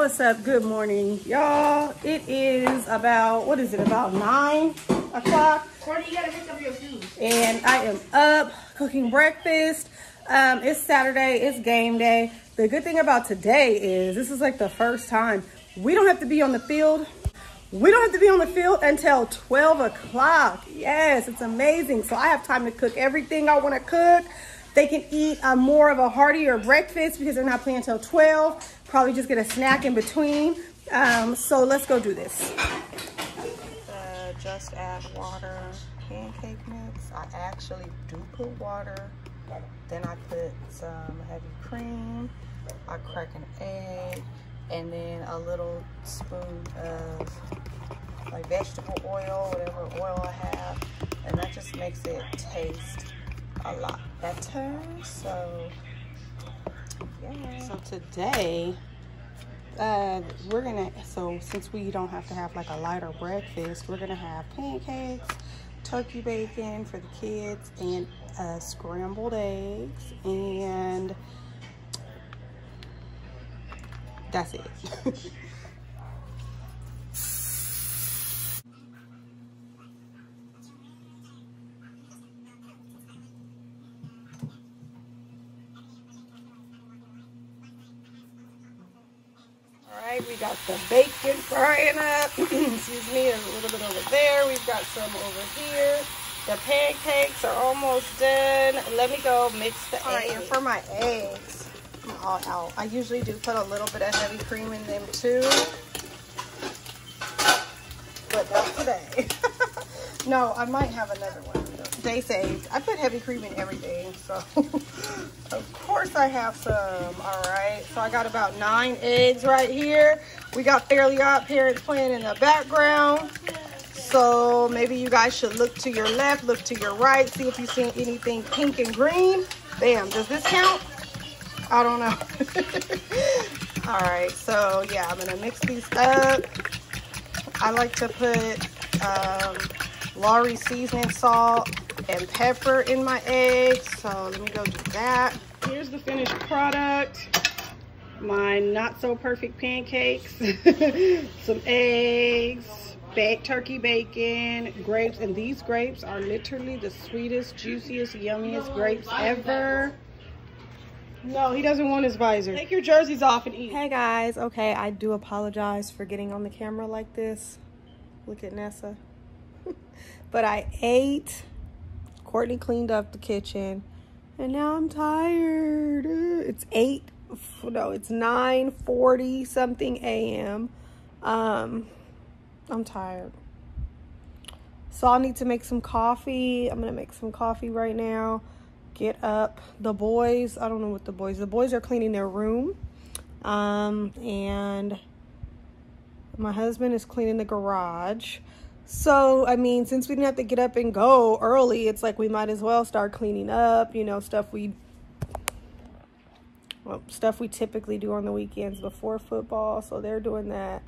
What's up? Good morning, y'all. It is about, what is it, about 9 o'clock? Courtney, you gotta pick up your shoes. And I am up cooking breakfast. Um, it's Saturday, it's game day. The good thing about today is this is like the first time we don't have to be on the field. We don't have to be on the field until 12 o'clock. Yes, it's amazing. So I have time to cook everything I want to cook. They can eat a more of a heartier breakfast because they're not playing until 12. Probably just get a snack in between. Um, so let's go do this. Uh, just add water, pancake mix. I actually do put water. Then I put some heavy cream. I crack an egg and then a little spoon of like vegetable oil, whatever oil I have. And that just makes it taste a lot better. So yeah. So today, uh, we're gonna, so since we don't have to have like a lighter breakfast, we're gonna have pancakes, turkey bacon for the kids, and uh, scrambled eggs, and that's it. Right, we got the bacon frying up. Excuse me, there's a little bit over there. We've got some over here. The pancakes are almost done. Let me go mix the All right, and for my eggs, I'm all out. I usually do put a little bit of heavy cream in them too. But not today. no, I might have another one. Day saved. I put heavy cream in everything, so of course I have some. All right, so I got about nine eggs right here. We got Fairly Odd Parents playing in the background. So maybe you guys should look to your left, look to your right, see if you see anything pink and green. Bam, does this count? I don't know. All right, so yeah, I'm gonna mix these up. I like to put um, seasoning salt and pepper in my eggs. So let me go do that. Here's the finished product. My not so perfect pancakes, some eggs, baked turkey bacon, grapes, and these grapes are literally the sweetest, juiciest, yummiest grapes ever. No, he doesn't want his visor. Take your jerseys off and eat. Hey guys, okay, I do apologize for getting on the camera like this. Look at Nessa. but I ate. Courtney cleaned up the kitchen. And now I'm tired. It's 8, no, it's 9.40 something a.m. Um, I'm tired. So I'll need to make some coffee. I'm going to make some coffee right now. Get up. The boys, I don't know what the boys, the boys are cleaning their room. Um, and my husband is cleaning the garage. So, I mean, since we didn't have to get up and go early, it's like we might as well start cleaning up, you know, stuff we well, stuff we typically do on the weekends before football. So they're doing that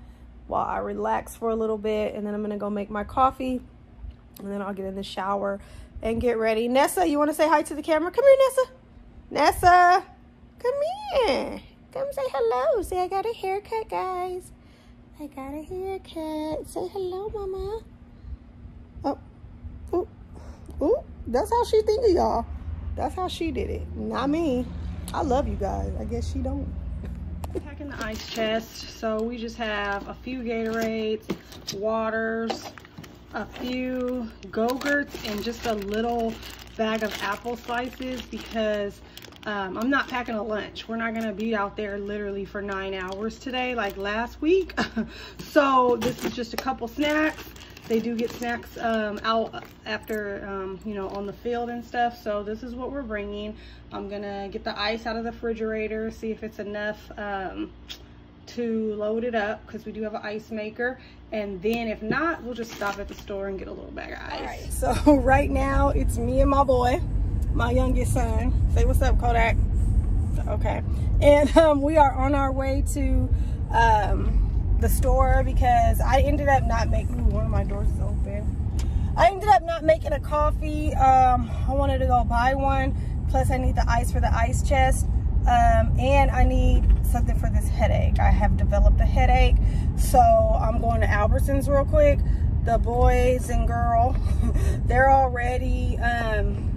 while I relax for a little bit and then I'm going to go make my coffee and then I'll get in the shower and get ready. Nessa, you want to say hi to the camera? Come here, Nessa. Nessa, come here. Come say hello. Say I got a haircut, guys. I got a haircut. Say hello, mama. Oh, oh, oh. That's how she think of y'all. That's how she did it. Not me. I love you guys. I guess she don't. Packing the ice chest. So we just have a few Gatorades, waters, a few Go-Gurts, and just a little bag of apple slices because um, I'm not packing a lunch. We're not going to be out there literally for nine hours today like last week. so this is just a couple snacks. They do get snacks um, out after, um, you know, on the field and stuff. So this is what we're bringing. I'm going to get the ice out of the refrigerator, see if it's enough um, to load it up because we do have an ice maker. And then if not, we'll just stop at the store and get a little bag of ice. All right, so right now it's me and my boy my youngest son. Say what's up, Kodak. Okay. And um, we are on our way to um, the store because I ended up not making, ooh, one of my doors is open. I ended up not making a coffee. Um, I wanted to go buy one. Plus I need the ice for the ice chest. Um, and I need something for this headache. I have developed a headache, so I'm going to Albertsons real quick. The boys and girl, they're already. Um,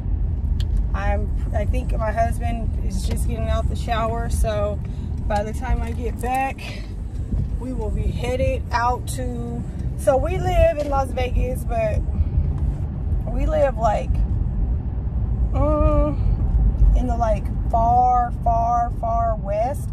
I'm. I think my husband is just getting out the shower, so by the time I get back, we will be headed out to. So we live in Las Vegas, but we live like um, in the like far, far, far west,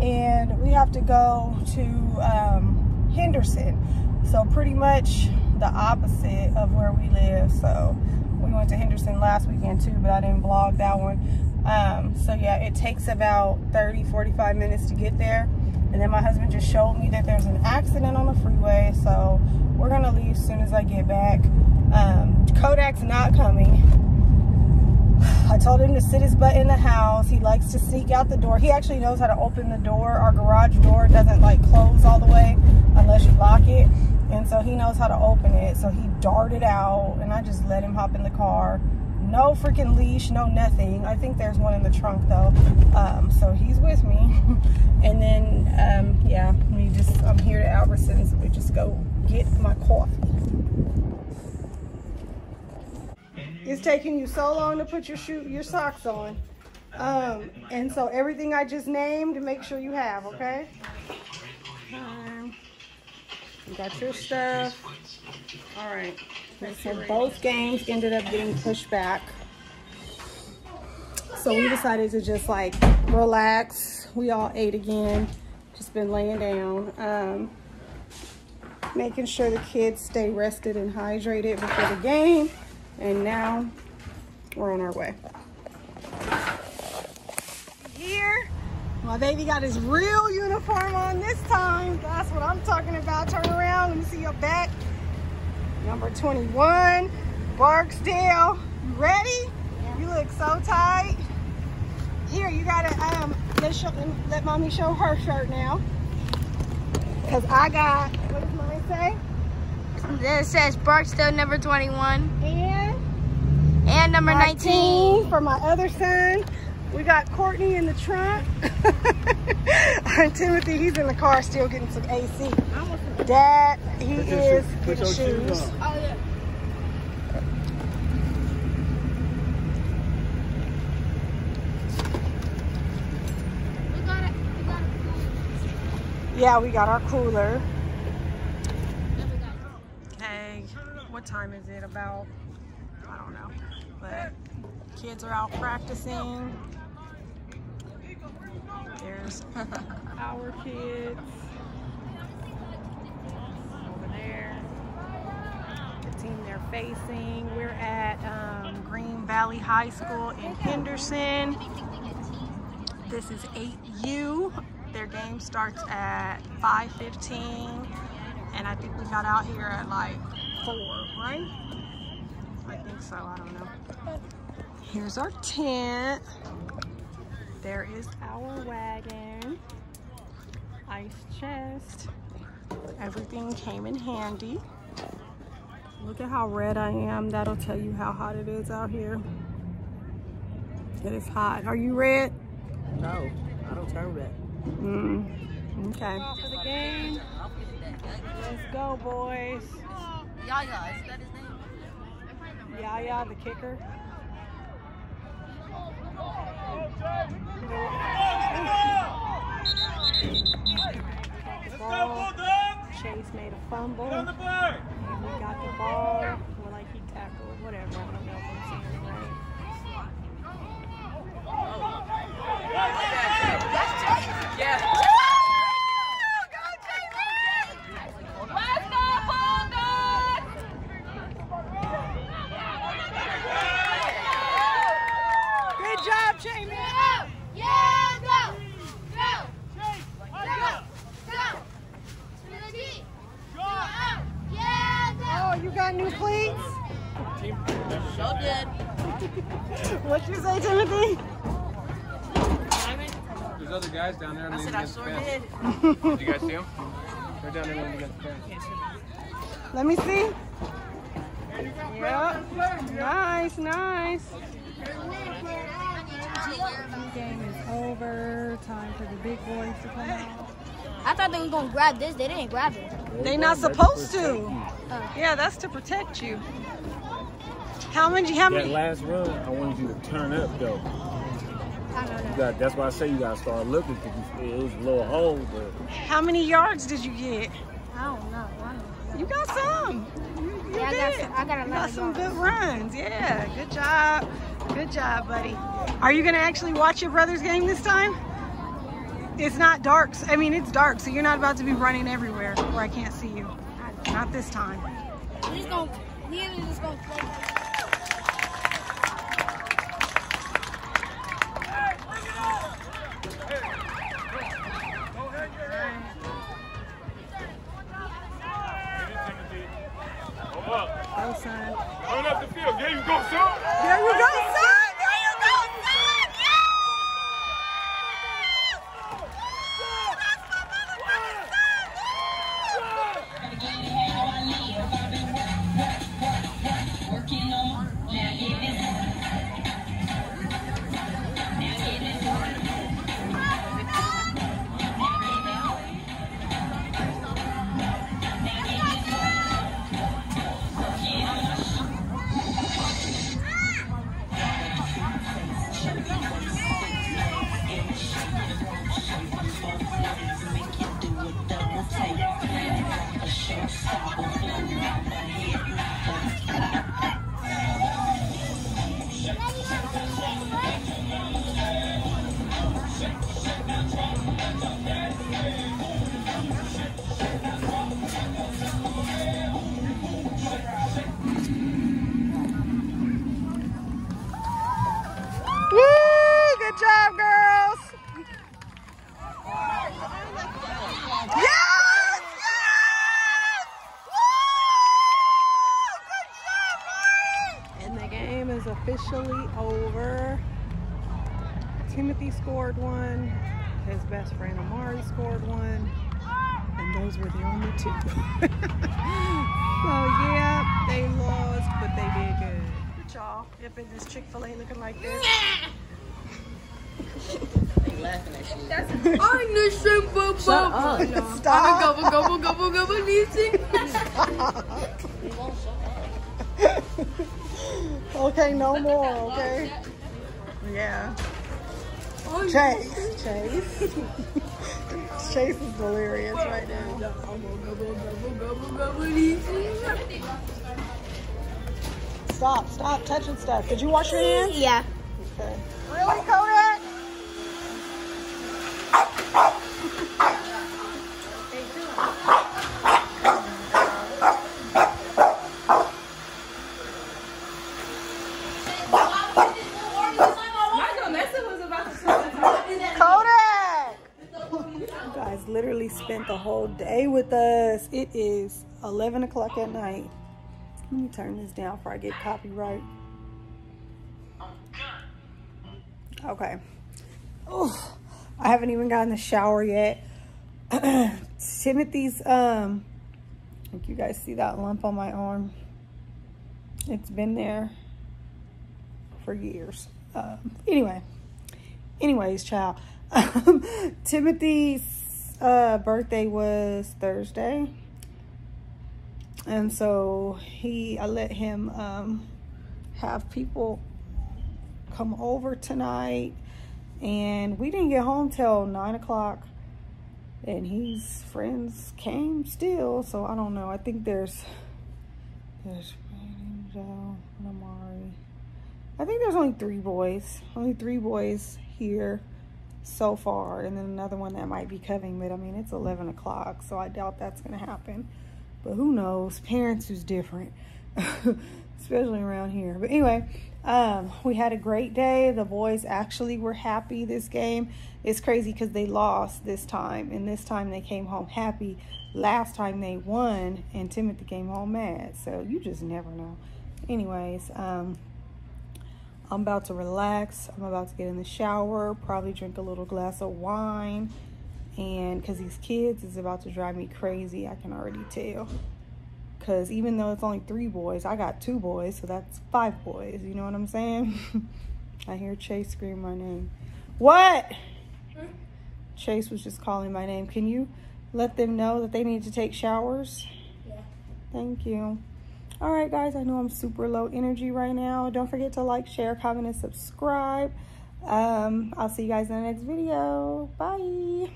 and we have to go to um, Henderson. So pretty much the opposite of where we live. So we went to Henderson last weekend too, but I didn't vlog that one. Um, so yeah, it takes about 30, 45 minutes to get there. And then my husband just showed me that there's an accident on the freeway. So we're gonna leave as soon as I get back. Um, Kodak's not coming. I told him to sit his butt in the house. He likes to sneak out the door. He actually knows how to open the door. Our garage door doesn't like close all the way unless you lock it. And so he knows how to open it. So he darted out and I just let him hop in the car. No freaking leash, no nothing. I think there's one in the trunk though. Um, so he's with me. and then, um, yeah, we just, I'm here to Albertsons. We just go get my coffee. It's taking you so long to put your shoe, your socks on. Um, and so everything I just named, make sure you have, okay? Um, you got your stuff. All right. So both games ended up getting pushed back. So we decided to just like relax. We all ate again. Just been laying down. Um, making sure the kids stay rested and hydrated before the game. And now we're on our way. Here, my baby got his real uniform on this time. That's what I'm talking about. Turn around, let me see your back. Number 21, Barksdale. You ready? Yeah. You look so tight. Here, you gotta um, let, show, let mommy show her shirt now. Cause I got, what does mine say? Then it says Barksdale number 21. And? And number 19. 19 for my other son. We got Courtney in the trunk. and Timothy, he's in the car still getting some AC. Dad, he Put is your put getting your shoes. shoes on. Oh, yeah. We got it. We got it. Yeah, we got our cooler. Then we got it. Hey, what time is it? About, I don't know. But kids are out practicing. There's our kids over there. The team they're facing. We're at um, Green Valley High School in Henderson. This is 8U. Their game starts at 5:15, and I think we got out here at like four, right? I think so. I don't know. Here's our tent. There is our wagon, ice chest. Everything came in handy. Look at how red I am. That'll tell you how hot it is out here. It is hot. Are you red? No, I don't turn red. Mm. Okay. For the game. Let's go, boys. Yaya, is that his name? Yaya, the kicker. Ball. Chase made a fumble. And we got the ball. Well, like he tackled, whatever. I don't know if I'm saying it right. Good job, Jamie. Yeah, go! Go! Go! Go! Yeah, go! Got new cleats? So did. What'd you say, Timothy? There's other guys down there. I said I sure did. Did you guys see them? They're down there leaning against the fence. Let me see. Yep. Nice, nice. game is over. Time for the big boys to come out. I thought they were gonna grab this. They didn't grab it. They not supposed to. Oh. Yeah, that's to protect you. How many? How many? That last run, I wanted you to turn up though. You got, that's why I say you gotta start looking because it was a little hole, but How many yards did you get? I don't know. I don't know. You got some. You, you Yeah, I got did. some- I got a You got some yards. good runs. Yeah, good job. Good job, buddy. Are you gonna actually watch your brother's game this time? It's not dark. I mean, it's dark, so you're not about to be running everywhere where I can't see you. Not this time. Just gonna, just gonna scored one. His best friend Amari scored one. And those were the only two. so yeah, they lost, but they did good. Good y'all. Up in this Chick-fil-A looking like this. I'm the simple Shut up. Stop. Gobble, gobble, gobble, gobble, eating. okay, no more, okay? Yeah. Chase. Chase. Chase is delirious right now. Stop, stop touching stuff. Did you wash your hands? Yeah. Okay. Really, Kodak? Kodak! You guys literally spent the whole day with us. It is 11 o'clock at night. Let me turn this down before I get copyright. Okay. Oh, I haven't even gotten the shower yet. Timothy's, um, think you guys see that lump on my arm. It's been there for years. Um, anyway, anyways, child. Timothy's uh, birthday was Thursday. And so he, I let him um, have people come over tonight. And we didn't get home till 9 o'clock. And his friends came still. So I don't know. I think there's, there's Angel and Amari. I think there's only three boys. Only three boys here so far. And then another one that might be coming. But I mean, it's 11 o'clock. So I doubt that's going to happen. But who knows? Parents is different. Especially around here. But anyway, um, we had a great day. The boys actually were happy this game. It's crazy because they lost this time. And this time they came home happy. Last time they won. And Timothy came home mad. So you just never know. Anyways, um, I'm about to relax. I'm about to get in the shower, probably drink a little glass of wine. And because these kids is about to drive me crazy, I can already tell. Because even though it's only three boys, I got two boys, so that's five boys. You know what I'm saying? I hear Chase scream my name. What? Chase was just calling my name. Can you let them know that they need to take showers? Yeah. Thank you. All right, guys, I know I'm super low energy right now. Don't forget to like, share, comment, and subscribe. Um, I'll see you guys in the next video. Bye.